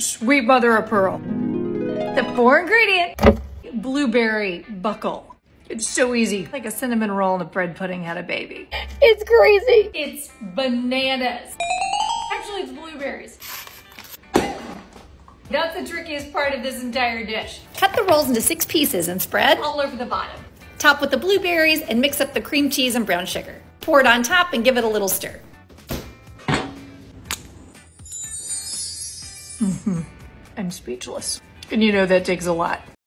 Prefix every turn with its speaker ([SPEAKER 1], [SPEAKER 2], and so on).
[SPEAKER 1] sweet mother of pearl. The four ingredient blueberry buckle. It's so easy, like a cinnamon roll and a bread pudding had a baby.
[SPEAKER 2] It's crazy.
[SPEAKER 1] It's bananas. Actually, it's blueberries. That's the trickiest part of this entire dish.
[SPEAKER 2] Cut the rolls into six pieces and spread.
[SPEAKER 1] All over the bottom.
[SPEAKER 2] Top with the blueberries and mix up the cream cheese and brown sugar. Pour it on top and give it a little stir. Mm-hmm.
[SPEAKER 1] I'm speechless. And you know that takes a lot.